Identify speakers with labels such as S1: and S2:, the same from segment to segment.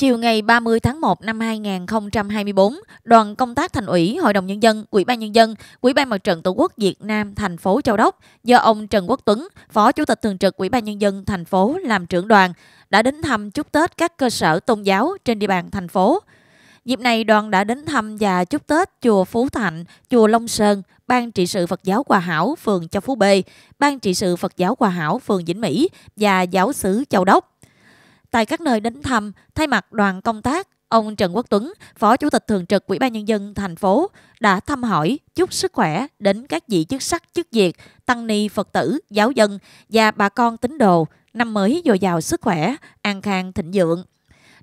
S1: Chiều ngày 30 tháng 1 năm 2024, đoàn công tác Thành ủy, Hội đồng nhân dân, Ủy ban nhân dân, Ủy ban Mặt trận Tổ quốc Việt Nam thành phố Châu Đốc do ông Trần Quốc Tuấn, Phó Chủ tịch thường trực Ủy ban nhân dân thành phố làm trưởng đoàn đã đến thăm chúc Tết các cơ sở tôn giáo trên địa bàn thành phố. Dịp này đoàn đã đến thăm và chúc Tết chùa Phú Thạnh, chùa Long Sơn, Ban trị sự Phật giáo Hòa Hảo, phường Châu Phú B, Ban trị sự Phật giáo Hòa Hảo, phường Vĩnh Mỹ và giáo sứ Châu Đốc. Tại các nơi đến thăm, thay mặt đoàn công tác, ông Trần Quốc Tuấn, Phó Chủ tịch Thường trực Ủy ban Nhân dân thành phố đã thăm hỏi, chúc sức khỏe đến các vị chức sắc chức việc, tăng ni Phật tử, giáo dân và bà con tín đồ năm mới dồi dào sức khỏe, an khang thịnh vượng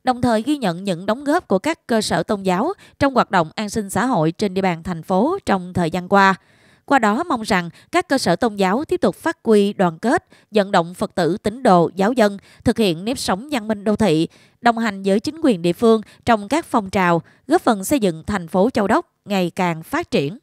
S1: đồng thời ghi nhận những đóng góp của các cơ sở tôn giáo trong hoạt động an sinh xã hội trên địa bàn thành phố trong thời gian qua. Qua đó mong rằng các cơ sở tôn giáo tiếp tục phát huy đoàn kết, vận động Phật tử tín đồ, giáo dân thực hiện nếp sống văn minh đô thị, đồng hành với chính quyền địa phương trong các phong trào, góp phần xây dựng thành phố Châu Đốc ngày càng phát triển.